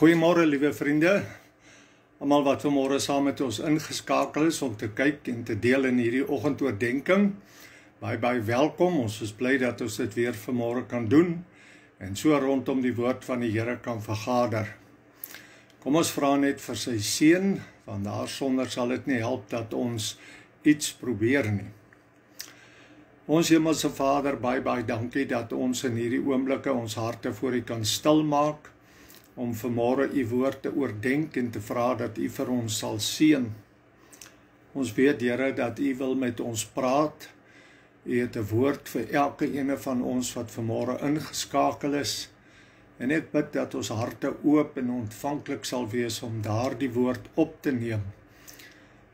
Goeiemôre liewe vriende. Almal wat vanmôre saam met ons ingeskakel is om te kyk en te deel in hierdie oggendoordenkings. Baie baie welkom. Ons is bly dat ons dit weer vanmôre kan doen en so rondom die woord van die Here kan vergader. Kom ons vra net vir sy seën want daarsonder sal dit nie help dat ons iets probeer nie. Ons Hemelse Vader, baie baie dankie dat ons in hierdie oomblikke ons harte voor U kan stil maak om vanmôre u woord te oordeenk en te vra dat u vir ons sal seën. Ons weet Here dat u wil met ons praat. U het 'n woord vir elke ene van ons wat vanmôre ingeskakel is. En ek bid dat ons harte oop en ontvanklik sal wees om daardie woord op te neem.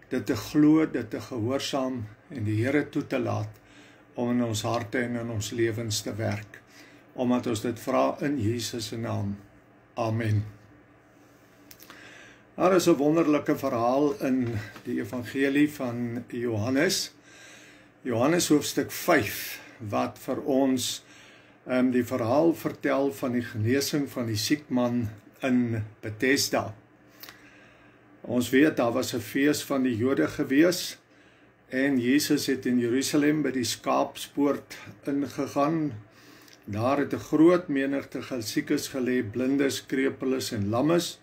Dit te glo, dit te gehoorsaam en die Here toe te laat om in ons harte en in ons lewens te werk. Omdat ons dit vra in Jesus se naam. Amen. Daar is 'n wonderlike verhaal in die evangelie van Johannes. Johannes hoofstuk 5 wat vir ons ehm um, die verhaal vertel van die genesing van die siek man in Bethesda. Ons weet daar was 'n fees van die Jode gewees en Jesus het in Jerusalem by die skaapspoort ingegaan Daar het 'n groot menigte siekes gelê, blindes, krepeles en lammes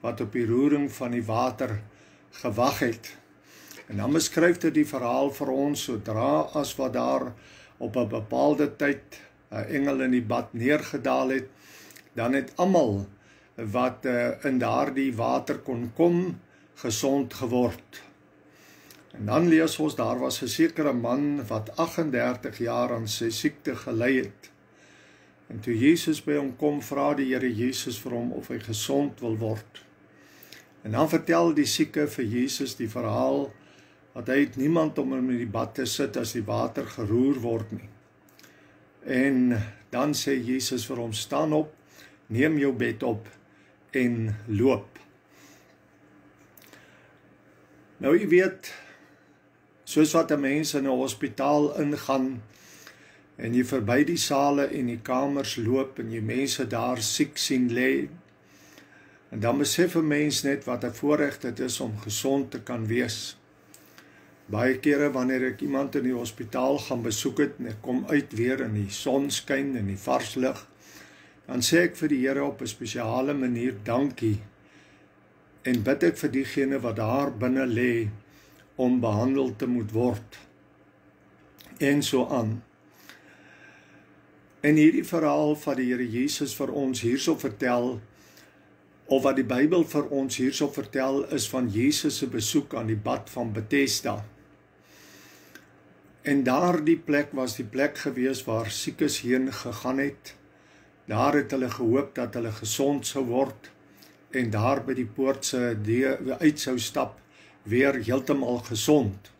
wat op die roering van die water gewag het. En dan beskryf dit die verhaal vir ons sodra as wat daar op 'n bepaalde tyd 'n engel in die bad neergedaal het, dan het almal wat uh, in daardie water kon kom gesond geword. En dan lees ons daar was 'n sekere man wat 38 jaar aan sy siekte gely het. En toe Jesus by hom kom, vra die Here Jesus vir hom of hy gesond wil word. En dan vertel die sieke vir Jesus die verhaal dat hy het niemand om hom in die bad te sit as die water geroer word nie. En dan sê Jesus vir hom: "Staan op, neem jou bed op en loop." Nou jy weet soos wat 'n mens in 'n hospitaal ingaan en jy verby die sale en die kamers loop en jy mense daar siek sien lê en dan besef 'n mens net wat 'n voorreg dit is om gesond te kan wees. Baie kere wanneer ek iemand in die hospitaal gaan besoek het en ek kom uit weer in die sonskyn en die vars lug, dan sê ek vir die Here op 'n spesiale manier dankie en bid ek vir diegene wat daar binne lê om behandel te moet word. En so aan. In hierdie verhaal van die Here Jesus vir ons hierso vertel of wat die Bybel vir ons hierso vertel is van Jesus se besoek aan die bad van Bethesda. En daardie plek was die plek gewees waar siekes heen gegaan het. Daar het hulle gehoop dat hulle gesond sou word en daar by die poort se uit sou stap weer heeltemal gesond.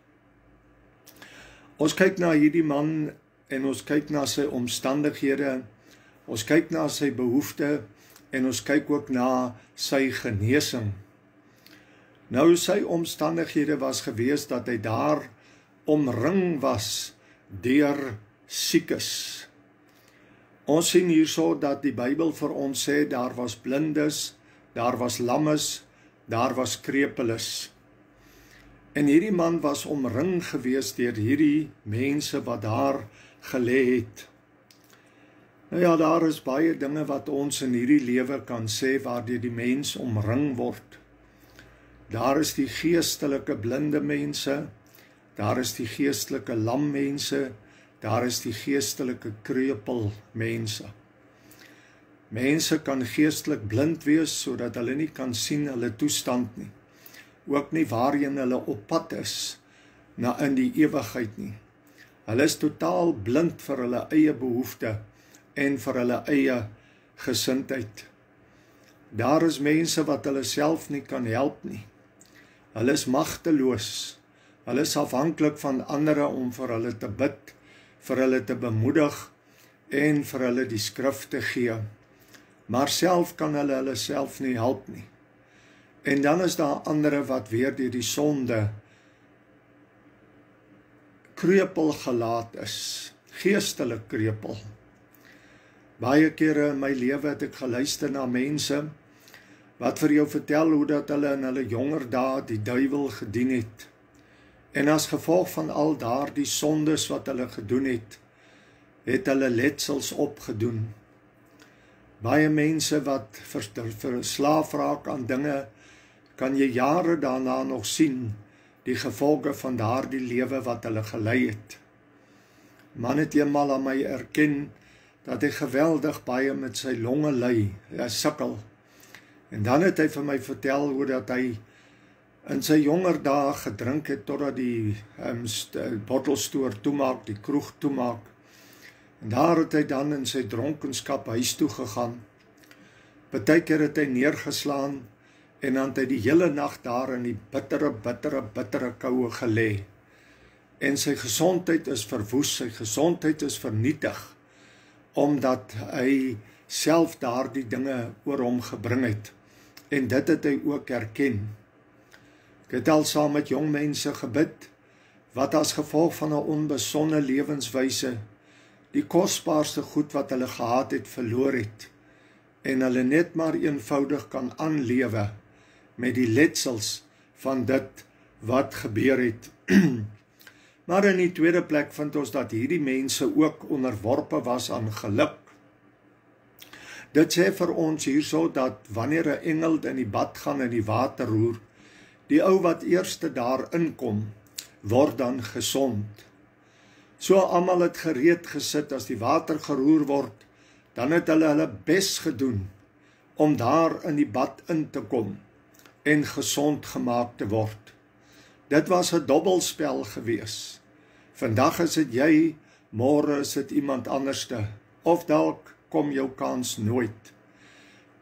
Ons kyk na hierdie man en ons kyk na sy omstandighede, ons kyk na sy behoeftes en ons kyk ook na sy genesing. Nou sy omstandighede was gewees dat hy daar omring was deur siekes. Ons sien hierso dat die Bybel vir ons sê daar was blindes, daar was lammes, daar was krepeles. En hierdie man was omring gewees deur hierdie mense wat daar gelê het. Nou ja, daar is baie dinge wat ons in hierdie lewe kan sê waardeur die mens omring word. Daar is die geestelike blinde mense, daar is die geestelike lam mense, daar is die geestelike kreupel mense. Mense kan geestelik blind wees sodat hulle nie kan sien hulle toestand nie. Ook nie waarheen hulle op pad is na in die ewigheid nie. Hulle is totaal blind vir hulle eie behoeftes en vir hulle eie gesindheid. Daar is mense wat hulle self nie kan help nie. Hulle is magteloos. Hulle is afhanklik van ander om vir hulle te bid, vir hulle te bemoedig en vir hulle die skrif te gee. Maar self kan hulle hulle self nie help nie. En dan is daar ander wat weer deur die sonde krepeel gelaat is, geestelik krepeel. Baie kere in my lewe het ek geluister na mense wat vir jou vertel hoe dat hulle in hulle jonger dae die duiwel gedien het. En as gevolg van al daardie sondes wat hulle gedoen het, het hulle letsels opgedoen. Baie mense wat verslaaf raak aan dinge, kan jy jare daarna nog sien die gevolge van daardie lewe wat hulle gelei het. Man het eenmal aan my erken dat hy geweldig baie met sy longe ly, hy sukkel. En dan het hy vir my vertel hoe dat hy in sy jonger dae gedrink het totdat die um, bottelstoer toemaak, die kroeg toemaak. En daar het hy dan in sy dronkenskap huis toe gegaan. Partykeer het hy neergeslaan en dan het hy die hele nag daar in die bittere bittere bittere koue gelê. En sy gesondheid is verwoes, sy gesondheid is vernietig omdat hy self daardie dinge oor hom gebring het en dit het hy ook erken. Ek het al saam met jong mense gebid wat as gevolg van 'n onbesonde lewenswyse die kosbaarste goed wat hulle gehad het verloor het en hulle net maar eenvoudig kan aanlewe met die letsels van dit wat gebeur het. maar in die tweede plek vind ons dat hierdie mense ook onderworpe was aan geluk Dit sê vir ons hierso dat wanneer 'n engel in die bad gaan en die water roer, die ou wat eerste daar inkom, word dan gesond. So almal het gereed gesit as die water geroer word, dan het hulle hulle bes gedoen om daar in die bad in te kom en gesond gemaak te word. Dit was 'n dobbelspel gewees. Vandag is dit jy, môre is dit iemand anderste of dalk kom jou kans nooit.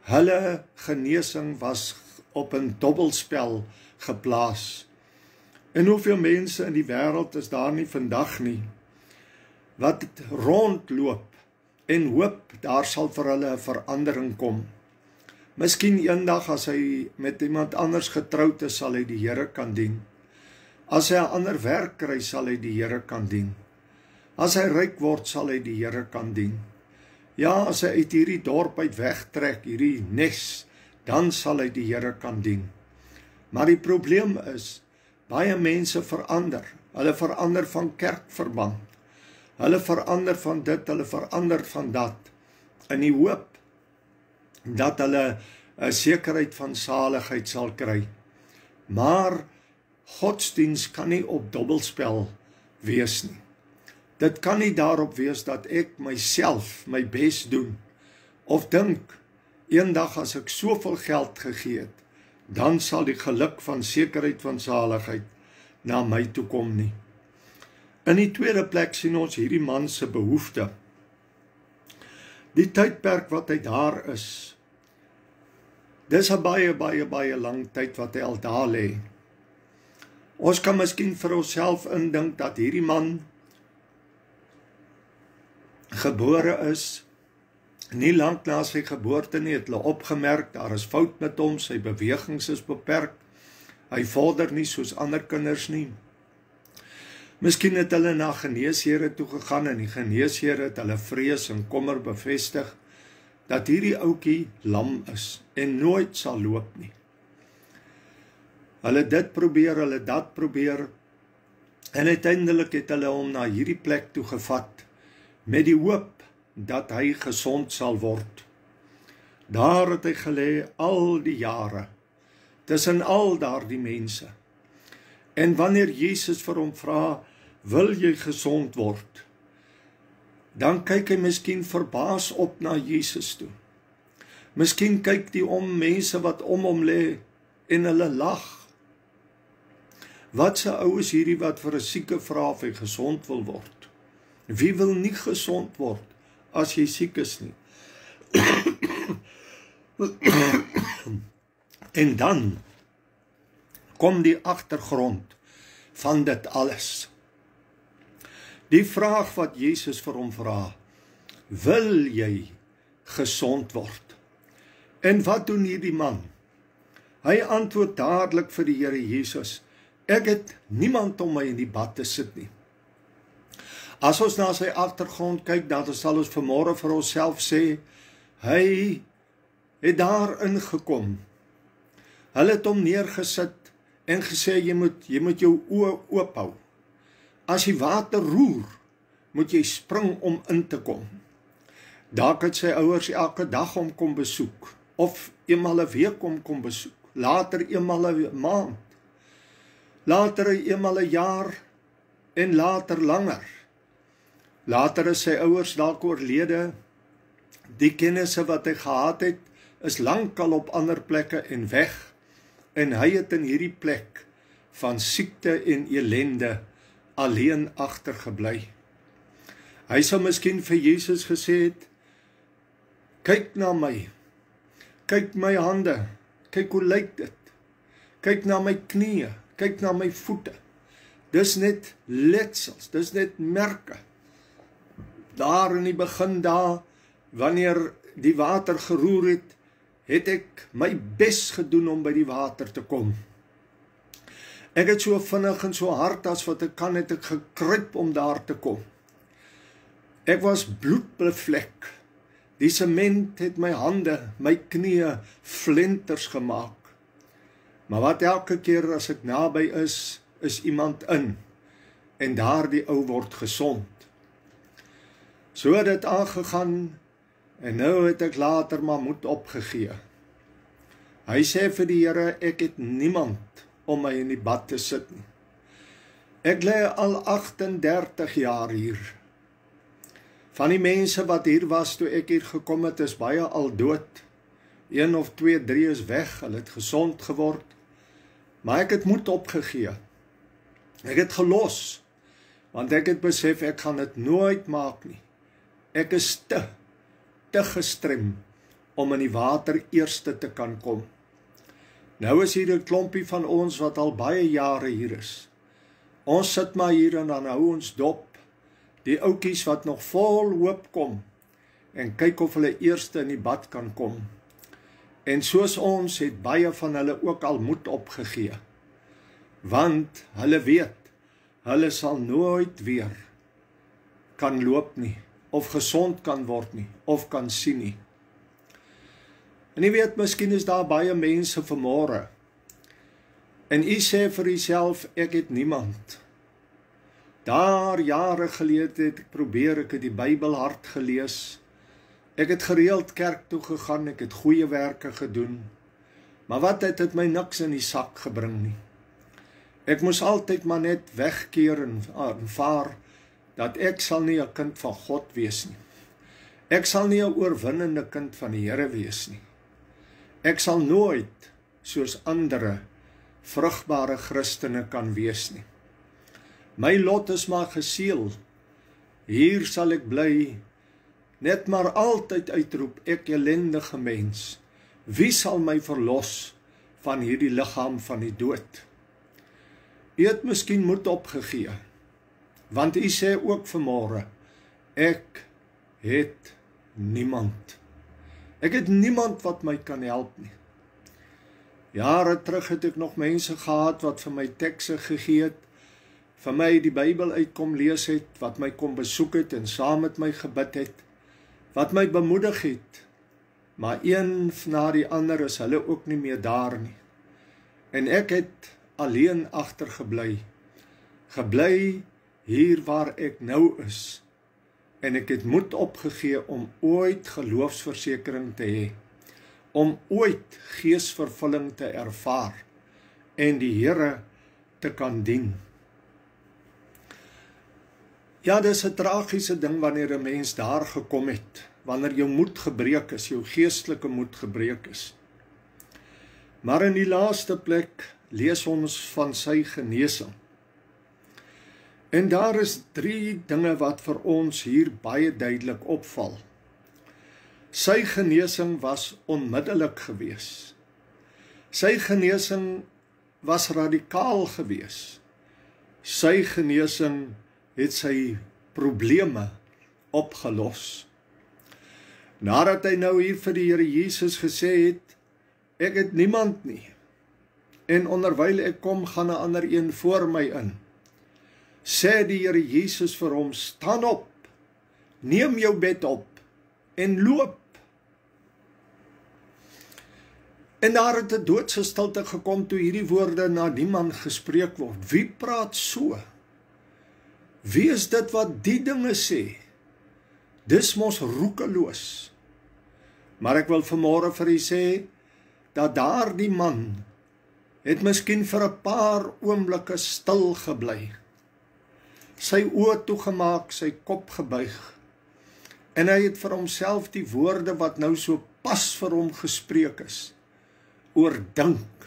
Hulle genesing was op 'n dobbelspel geplaas. En hoeveel mense in die wêreld is daar nie vandag nie wat rondloop en hoop daar sal vir hulle 'n verandering kom. Miskien eendag as hy met iemand anders getroud is, sal hy die Here kan dien. As hy 'n ander werk kry, sal hy die Here kan dien. As hy ryk word, sal hy die Here kan dien. Ja, as hy uit hierdie dorp uit wegtrek, hierdie nes, dan sal hy die Here kan dien. Maar die probleem is baie mense verander. Hulle verander van kerkverband. Hulle verander van dit, hulle verander van dat in die hoop dat hulle 'n sekerheid van saligheid sal kry. Maar godsdiens kan nie op dobbelspel wees nie. Dit kan nie daarop wees dat ek myself my bes doen of dink eendag as ek soveel geld gegee het, dan sal die geluk van sekerheid van saligheid na my toe kom nie. In die tweede plek sien ons hierdie man se behoefte. Die tydperk wat hy daar is. Dis 'n baie baie baie lang tyd wat hy al daar lê. Ons kan miskien vir onsself indink dat hierdie man gebore is nie lank na sy geboorte nie het hulle opgemerk daar is fout met hom sy bewegings is beperk hy vorder nie soos ander kinders nie Miskien het hulle na geneesheere toe gegaan en die geneesheere het hulle vrees en kommer bevestig dat hierdie ouetjie lam is en nooit sal loop nie. Hulle dit probeer, hulle dat probeer en uiteindelik het hulle hom na hierdie plek toe gevat met die hoop dat hy gesond sal word. Daar het hy gelê al die jare tussen al daardie mense. En wanneer Jesus vir hom vra, "Wil jy gesond word?" Dan kyk hy miskien verbaas op na Jesus toe. Miskien kyk die om mense wat om hom lê en hulle lag. Wat 'n ou is hierdie wat vir 'n sieke vra of hy gesond wil word? Wie wil nie gesond word as jy siek is nie? en dan kom die agtergrond van dit alles. Die vraag wat Jesus vir hom vra: "Wil jy gesond word?" En wat doen hierdie man? Hy antwoord dadelik vir die Here Jesus: "Ek het niemand om my in die bad te sit nie." As ons na sy agtergrond kyk, dan sal ons vanmôre vir onsself sê hy het daar ingekom Hulle het hom neergesit en gesê jy moet jy moet jou oë oop hou. As die water roer, moet jy spring om in te kom. Dalk het sy ouers elke dag hom kom besoek of eenmal 'n week kom kom besoek, later eenmal 'n maand. Later eenmal 'n jaar en later langer. Later is sy ouers dalk oorlede. Die kennisse wat hy gehad het, is lankal op ander plekke en weg en hy het in hierdie plek van siekte en elende alleen agtergebly. Hy sou miskien vir Jesus gesê het: "Kyk na my. Kyk my hande. Kyk hoe lyk dit. Kyk na my knieë, kyk na my voete. Dis net letsels, dis net merke. Daar in die begin daar wanneer die water geroer het, het ek my bes gedoen om by die water te kom. Ek het so vinnig en so hard as wat ek kan het ek gekruip om daar te kom. Ek was bloedbevlek. Die sement het my hande, my knieë flenters gemaak. Maar wat elke keer as ek naby is, is iemand in en daardie ou word gesond. So het dit aangegaan en nou het ek later maar moed opgegee. Hy sê vir die Here, ek het niemand om my in die bad te sit nie. Ek lê al 38 jaar hier. Van die mense wat hier was toe ek hier gekom het, is baie al dood. Een of twee, drie is weg, hulle het gesond geword. Maar ek het moed opgegee. Ek het gelos want ek het besef ek gaan dit nooit maak nie. Ek is te te gestrem om in die water eerste te kan kom. Nou is hier 'n klompie van ons wat al baie jare hier is. Ons sit maar hier en dan hou ons dop. Die ouetjies wat nog vol hoop kom en kyk of hulle eerste in die bad kan kom. En soos ons het baie van hulle ook al moed opgegee. Want hulle weet hulle sal nooit weer kan loop nie of gesond kan word nie of kan sien nie. En jy weet, miskien is daar baie mense vanmôre. En u sê vir uself ek het niemand. Daar jare gelede het ek probeer ek het die Bybel hard gelees. Ek het gereeld kerk toe gegaan, ek het goeie werke gedoen. Maar wat het dit my niks in die sak gebring nie. Ek moes altyd maar net wegkeer en aanvaar dat ek sal nie 'n kind van God wees nie. Ek sal nie 'n oorwinnende kind van die Here wees nie. Ek sal nooit soos ander vrugbare Christene kan wees nie. My lot is maar geseël. Hier sal ek bly net maar altyd uitroep ek ellendige mens. Wie sal my verlos van hierdie liggaam van die dood? U het miskien moed opgegee. Want u sê ook vanmôre ek het niemand Ek het niemand wat my kan help nie. Jare terug het ek nog mense gehad wat vir my tekste gegee het, vir my die Bybel uitkom lees het, wat my kom besoek het en saam met my gebid het, wat my bemoedig het. Maar een na die ander is hulle ook nie meer daar nie. En ek het alleen agtergebly. Gebly hier waar ek nou is en ek het moed opgegee om ooit geloofsversekering te hê om ooit geesvervulling te ervaar en die Here te kan dien. Ja, dis 'n tragiese ding wanneer 'n mens daar gekom het, wanneer jou moed gebreek is, jou geestelike moed gebreek is. Maar in die laaste plek lees ons van sy genesing. En daar is 3 dinge wat vir ons hier baie duidelik opval. Sy genesing was onmiddellik gewees. Sy genesing was radikaal gewees. Sy genesing het sy probleme opgelos. Nadat hy nou hier vir die Here Jesus gesê het, ek het niemand nie. En onderwyl ek kom, gaan 'n ander een voor my in sê die Here Jesus vir hom: "Staan op. Neem jou bed op en loop." En daar het 'n doodse stilte gekom toe hierdie woorde na die man gespreek word. Wie praat so? Wie is dit wat die dinge sê? Dis mos roekeloos. Maar ek wil vanmôre vir u sê dat daardie man het miskien vir 'n paar oomblikke stil gebly. Sy oë toegemaak, sy kop gebuig. En hy het vir homself die woorde wat nou so pas vir hom gespreek is oordink.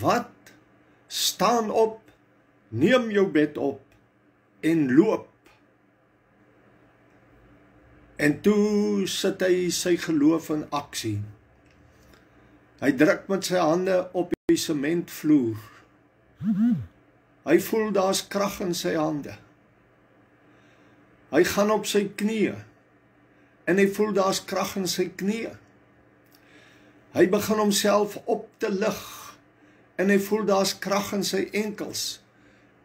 Wat staan op, neem jou bed op en loop. En toe sit hy sy geloof in aksie. Hy druk met sy hande op die sementvloer. Hy voel daar's krag in sy hande. Hy gaan op sy knieë en hy voel daar's krag in sy knieë. Hy begin homself op te lig en hy voel daar's krag in sy enkels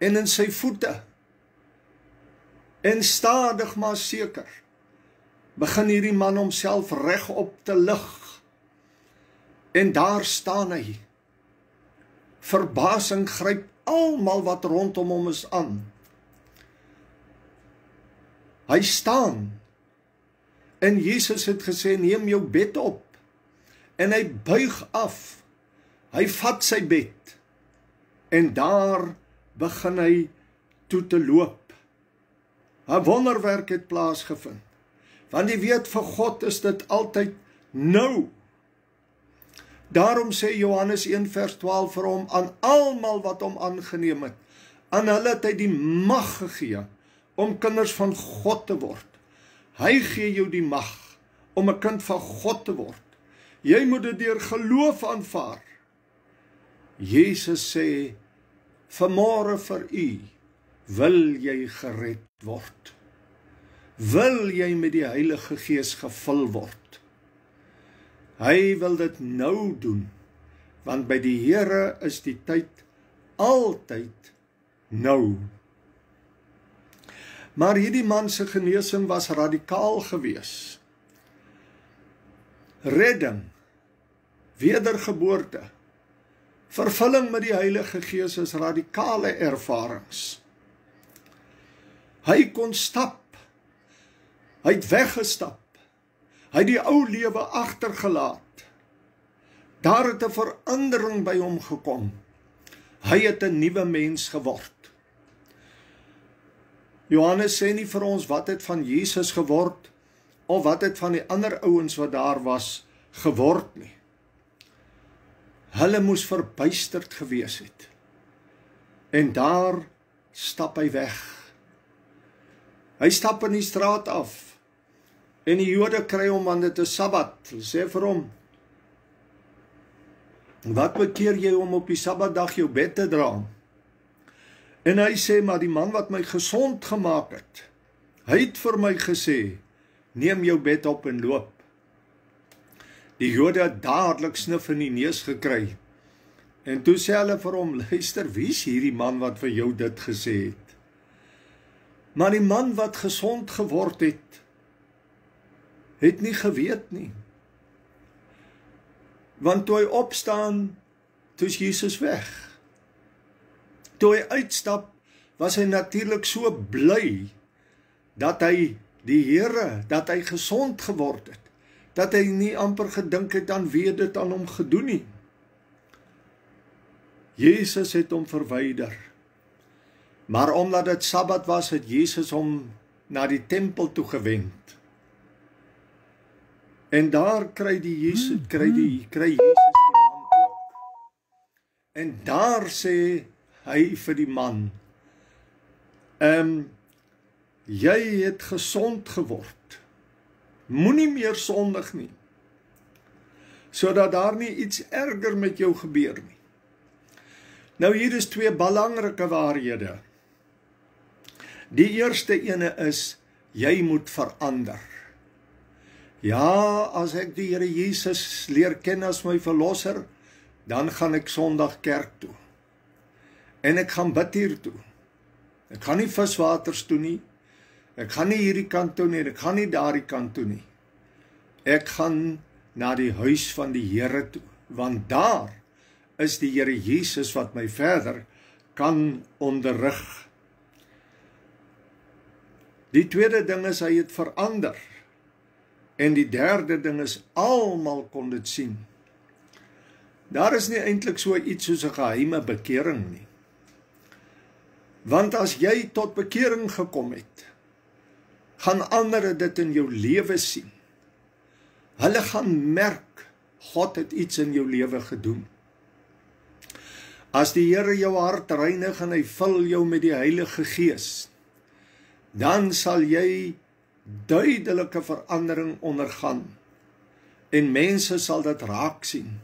en in sy voete. En stadig maar seker begin hierdie man homself regop te lig. En daar staan hy. Verbasing gryp almal wat rondom hom is aan. Hy staan. En Jesus het gesê neem jou bed op. En hy buig af. Hy vat sy bed. En daar begin hy toe te loop. 'n Wonderwerk het plaasgevind. Want jy weet vir God is dit altyd nou. Daarom sê Johannes 1 vers 12 vir hom aan almal wat hom aangeneem het, aan hulle het hy die mag gegee om kinders van God te word. Hy gee jou die mag om 'n kind van God te word. Jy moet dit deur geloof aanvaar. Jesus sê: "Vanmôre vir u wil jy gered word." wil jy met die Heilige Gees gevul word. Hy wil dit nou doen want by die Here is die tyd altyd nou. Maar hierdie man se genesing was radikaal geweest. Redding, wedergeboorte, vervulling met die Heilige Gees is radikale ervarings. Hy kon stap Hy het weggestap. Hy het die ou lewe agtergelaat. Daar het 'n verandering by hom gekom. Hy het 'n nuwe mens geword. Johannes sê nie vir ons wat het van Jesus geword of wat het van die ander ouens wat daar was geword nie. Hulle moes verbuisterd gewees het. En daar stap hy weg. Hy stap in die straat af. En die Jode kry hom want dit is Sabbat. Hulle sê vir hom: "Wat bekeer jy om op die Sabbatdag jou bed te dra?" En hy sê: "Maar die man wat my gesond gemaak het, hy het vir my gesê: "Neem jou bed op en loop." Die Jode het dadelik snif in die neus gekry. En toe sê hulle vir hom: "Luister, wie is hierdie man wat vir jou dit gesê het?" Maar die man wat gesond geword het, het nie geweet nie. Want toe hy opstaan, toe is Jesus weg. Toe hy uitstap, was hy natuurlik so bly dat hy die Here, dat hy gesond geword het, dat hy nie amper gedink het aan wie dit aan hom gedoen nie. Jesus het hom verwyder. Maar omdat dit Sabbat was, het Jesus hom na die tempel toe gewend. En daar kry die Jesus hmm, kry die hmm. kry Jesus die man ook. En daar sê hy vir die man: "Ehm um, jy het gesond geword. Moenie meer sondig nie. Sodat daar nie iets erger met jou gebeur nie." Nou hier is twee belangrike waarhede. Die eerste ene is jy moet verander. Ja, as ek die Here Jesus leer ken as my verlosser, dan gaan ek Sondag kerk toe. En ek gaan bid hier toe. Ek gaan nie viswaters toe nie. Ek gaan nie hierdie kant toe nie, ek gaan nie daardie kant toe nie. Ek gaan na die huis van die Here toe. want daar is die Here Jesus wat my verder kan onderrig. Die tweede ding is hy het verander. En die derde ding is almal kon dit sien. Daar is nie eintlik so iets soos 'n geheime bekering nie. Want as jy tot bekering gekom het, gaan ander dit in jou lewe sien. Hulle gaan merk God het iets in jou lewe gedoen. As die Here jou hart reinig en hy vul jou met die Heilige Gees, dan sal jy duidelike verandering ondergaan en mense sal dit raak sien.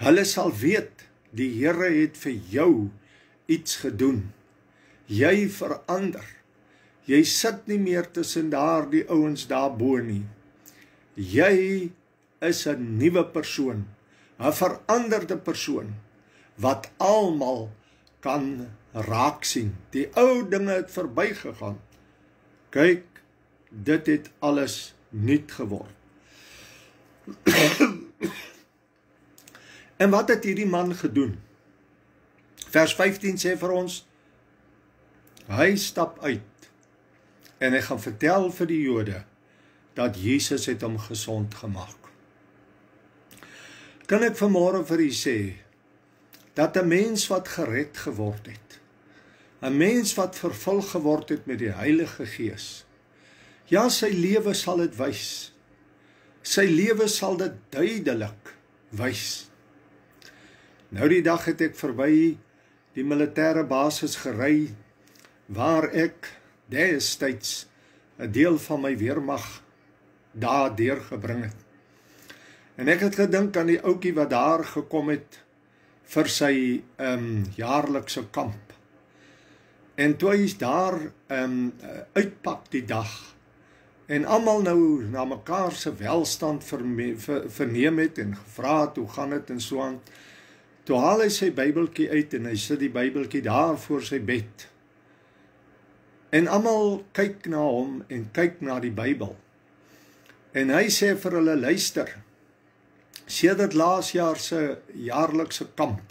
Hulle sal weet die Here het vir jou iets gedoen. Jy verander. Jy sit nie meer tussen daardie ouens daarbo nie. Jy is 'n nuwe persoon, 'n veranderde persoon wat almal kan raak sien. Die ou dinge het verbygegaan. Kyk, dit het alles nuut geword. en wat het hierdie man gedoen? Vers 15 sê vir ons hy stap uit en hy gaan vertel vir die Jode dat Jesus het hom gesond gemaak. Kan ek vanmôre vir u sê dat 'n mens wat gered geword het 'n mens wat vervul geword het met die Heilige Gees ja sy lewe sal dit wys. Sy lewe sal dit duidelik wys. Nou die dag het ek verby die militêre basis gery waar ek destyds 'n deel van my weermag daar deurgebring het. En ek het gedink aan die ouetjie wat daar gekom het vir sy ehm um, jaarlikse kamp. En toe hy's daar ehm um, uitpak die dag en almal nou na mekaar se welstand verme, ver, verneem het en gevra het hoe gaan dit en so aan. Toe haal hy sy Bybeltjie uit en hy sit die Bybeltjie daar voor sy bed. En almal kyk na hom en kyk na die Bybel. En hy sê vir hulle luister sedert laas jaar se jaarlikse kamp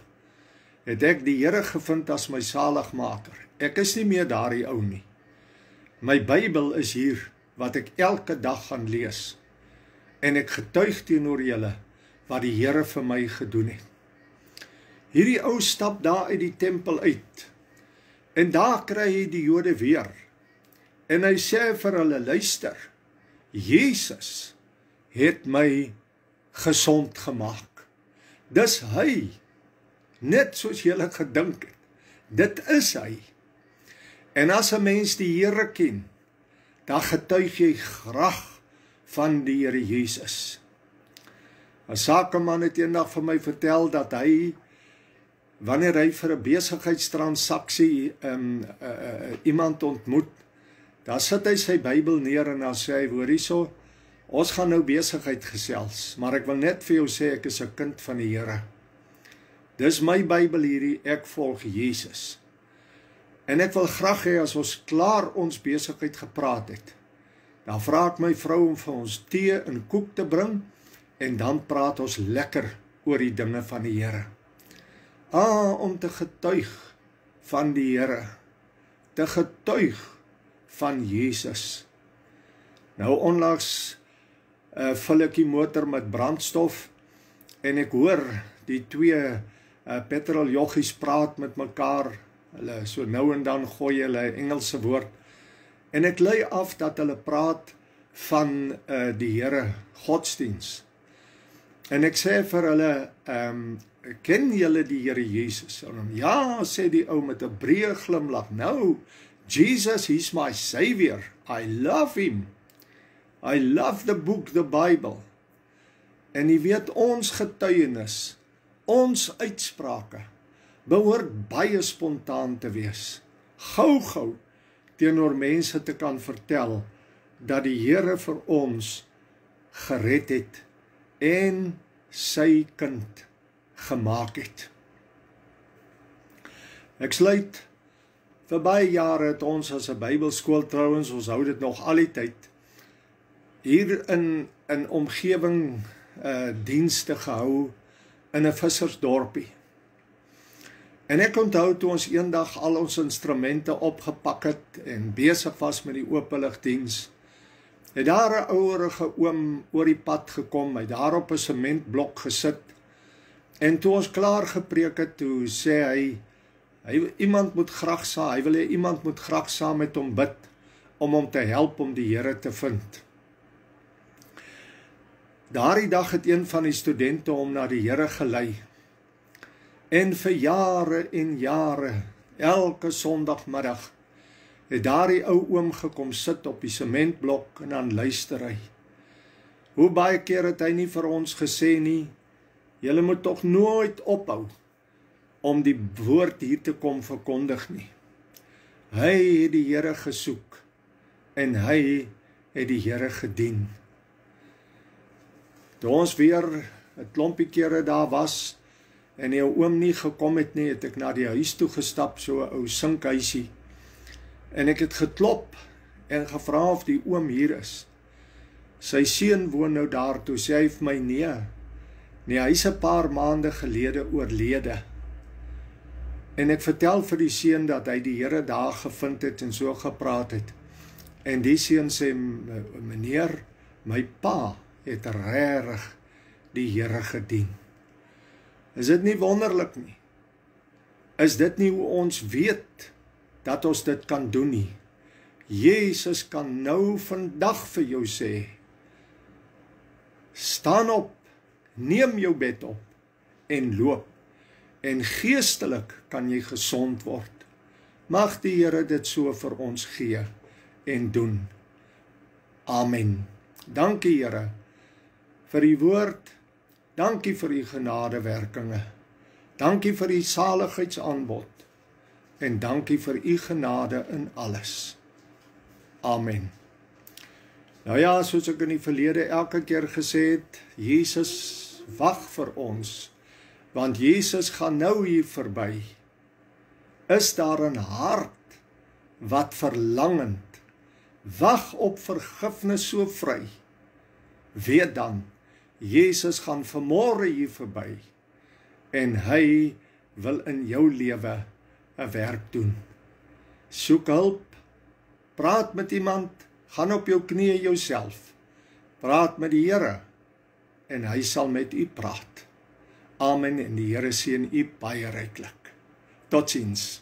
het ek die Here gevind as my saligmaker. Ek is nie meer daardie ou nie. My Bybel is hier wat ek elke dag gaan lees en ek getuig teenoor julle wat die Here vir my gedoen het. Hierdie ou stap daar uit die tempel uit. En daar kry hy die Jode weer. En hy sê vir hulle: "Luister. Jesus het my gesond gemaak. Dis hy. Net soos jy gedink het. Dit is hy. En as 'n mens die Here ken, dan getuig jy graag van die Here Jesus. 'n Sakeman het eendag vir my vertel dat hy wanneer hy vir 'n besigheidstransaksie um, uh, uh, iemand ontmoet, dan sit hy sy Bybel neer en dan sê hy: "Hoor hierso, Ons gaan nou besigheid gesels, maar ek wil net vir jou sê ek is 'n kind van die Here. Dis my Bybel hierdie, ek volg Jesus. En ek wil graag hê as ons klaar ons besigheid gepraat het, dan vra ek my vrou om vir ons tee en koek te bring en dan praat ons lekker oor die dinge van die Here. Ah, om te getuig van die Here, te getuig van Jesus. Nou onlangs uh vul ek die motor met brandstof en ek hoor die twee uh petrol joggies praat met mekaar. Hulle so nou en dan gooi hulle 'n Engelse woord. En ek lei af dat hulle praat van uh die Here godsdiens. En ek sê vir hulle, ehm um, ken julle die Here Jesus? En dan ja, sê die ou met 'n breë glimlag. Nou, Jesus, he's my savior. I love him. I love the book the Bible. En jy weet ons getuienis, ons uitsprake behoort baie spontaan te wees. Gou-gou teenoor mense te kan vertel dat die Here vir ons gered het en sy kind gemaak het. Ek sluit vir baie jare het ons as 'n Bybelskool trouens, ons hou dit nog al die tyd hier in in omgewing uh dienste gehou in 'n vissersdorpie. En ek onthou toe ons eendag al ons instrumente opgepak het en besig was met die openligdiens, het daar 'n ouerige oom oor die pad gekom, hy daar op 'n sementblok gesit. En toe ons klaar gepreek het, toe sê hy hy iemand moet graag sa, hy wil hê iemand moet graag saam met hom bid om hom te help om die Here te vind. Daardie dag het een van die studente hom na die Here gelei. En vir jare en jare, elke Sondagmiddag, het daardie ou oom gekom sit op die sementblok en dan luister hy. Hoe baie keer het hy nie vir ons gesê nie, julle moet tog nooit ophou om die woord hier te kom verkondig nie. Hy het die Here gesoek en hy het die Here gedien. Toe ons weer 'n klompie kere daar was en jou oom nie gekom het nie, het ek na die huis toe gestap, so 'n ou sinkhuisie. En ek het geklop en gevra of die oom hier is. Sy seun woon nou daar toe, sê hy vir my nee. Nee, hy's 'n paar maande gelede oorlede. En ek vertel vir die seun dat hy die Here daar gevind het en so gepraat het. En die seun sê meneer, my pa het regtig die Here gedien. Is dit nie wonderlik nie? Is dit nie hoe ons weet dat ons dit kan doen nie? Jesus kan nou vandag vir jou sê: Staan op, neem jou bed op en loop. En geestelik kan jy gesond word. Mag die Here dit so vir ons gee en doen. Amen. Dankie Here vir u woord. Dankie vir u genadewerkinge. Dankie vir u saligheidsaanbod. En dankie vir u genade in alles. Amen. Nou ja, soos ek in die verlede elke keer gesê het, Jesus wag vir ons. Want Jesus gaan nou hier verby. Is daar 'n hart wat verlangend wag op vergifnis so vry? Weet dan Jesus gaan vanmôre hier verby en hy wil in jou lewe 'n werk doen. Soek hulp. Praat met iemand, gaan op jou knieë jouself. Praat met die Here en hy sal met u praat. Amen en die Here seën u baie ryklik. Totsiens.